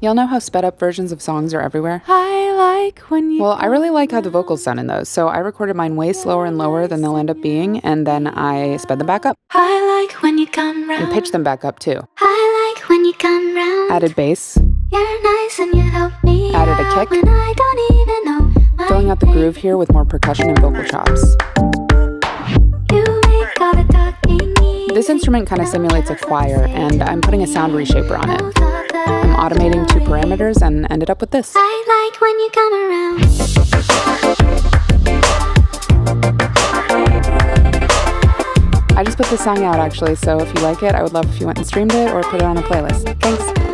Y'all know how sped up versions of songs are everywhere? I like when you. Well, I really like how the vocals sound in those, so I recorded mine way slower and lower than they'll end up being, and then I sped them back up. I like when you come round. And pitched them back up too. I like when you come round. Added bass, You're nice and you help me. Added a kick. When I don't even know. filling out the groove here with more percussion and vocal chops. You make all the talking. This instrument kind of simulates a choir, and I'm putting a sound reshaper on it. I'm automating parameters and ended up with this. I like when you come around. I just put this song out actually, so if you like it, I would love if you went and streamed it or put it on a playlist. Thanks.